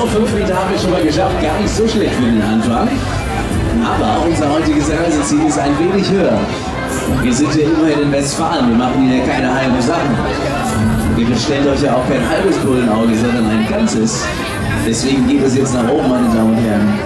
fünf Meter haben wir schon mal geschafft, gar nicht so schlecht für den Anfang. Aber unser heutiges Reiseziel ist ein wenig höher. Wir sind hier immerhin in Westfalen, wir machen hier keine halben Sachen. Ihr bestellt euch ja auch kein halbes Bullenauge, sondern ein ganzes. Deswegen geht es jetzt nach oben, meine Damen und Herren.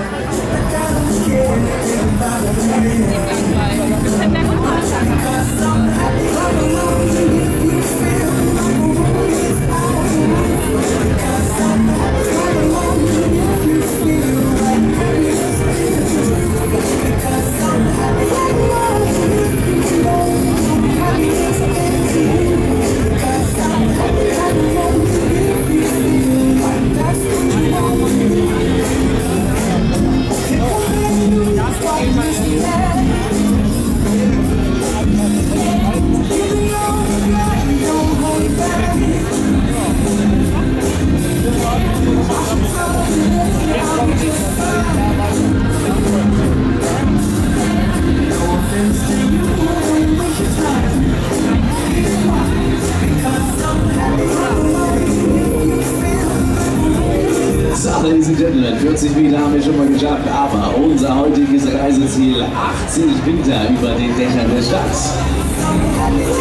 Ladies and Gentlemen, 40 Meter haben wir schon mal geschafft, aber unser heutiges Reiseziel 80 Meter über den Dächern der Stadt.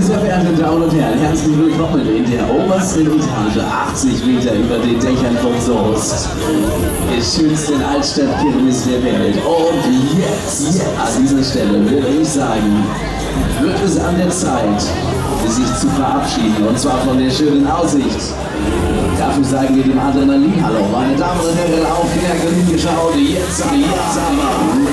Meine sehr verehrten Damen und Herren, herzlich willkommen in der obersten Etage, 80 Meter über den Dächern von Soest. Der schönsten Altstadtkirmes der Welt. Und jetzt, an dieser Stelle würde ich sagen, wird es an der Zeit, sich zu verabschieden. Und zwar von der schönen Aussicht. Dafür sagen wir dem Adrenalin Hallo. Meine Damen und Herren, aufgemerkt und hingeschaut. Jetzt, jetzt aber.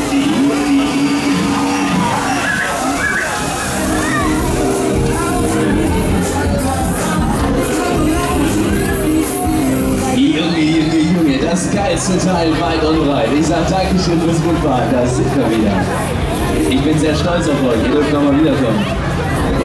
Das geilste Teil weit und breit. Ich sag Dankeschön fürs Mitfahren, da sind wir wieder. Ich bin sehr stolz auf euch, ihr dürft nochmal wiederkommen.